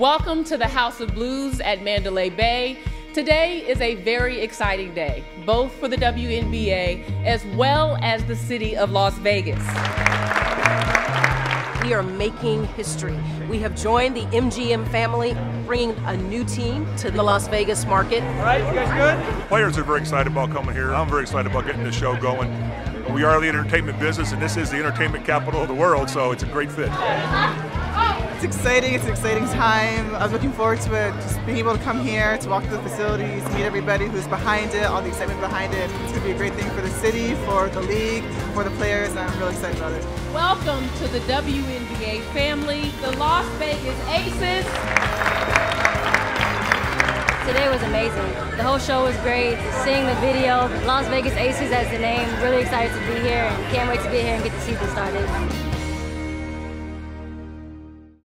Welcome to the House of Blues at Mandalay Bay. Today is a very exciting day, both for the WNBA as well as the city of Las Vegas. We are making history. We have joined the MGM family, bringing a new team to the Las Vegas market. All right, you guys good? Players are very excited about coming here. I'm very excited about getting the show going. We are the entertainment business, and this is the entertainment capital of the world, so it's a great fit. It's exciting. It's an exciting time. I was looking forward to it. Just being able to come here, to walk through the facilities, meet everybody who's behind it, all the excitement behind it. It's going to be a great thing for the city, for the league, for the players, and I'm really excited about it. Welcome to the WNBA family, the Las Vegas Aces. Today was amazing. The whole show was great. Seeing the video, Las Vegas Aces as the name, really excited to be here and can't wait to get here and get the season started.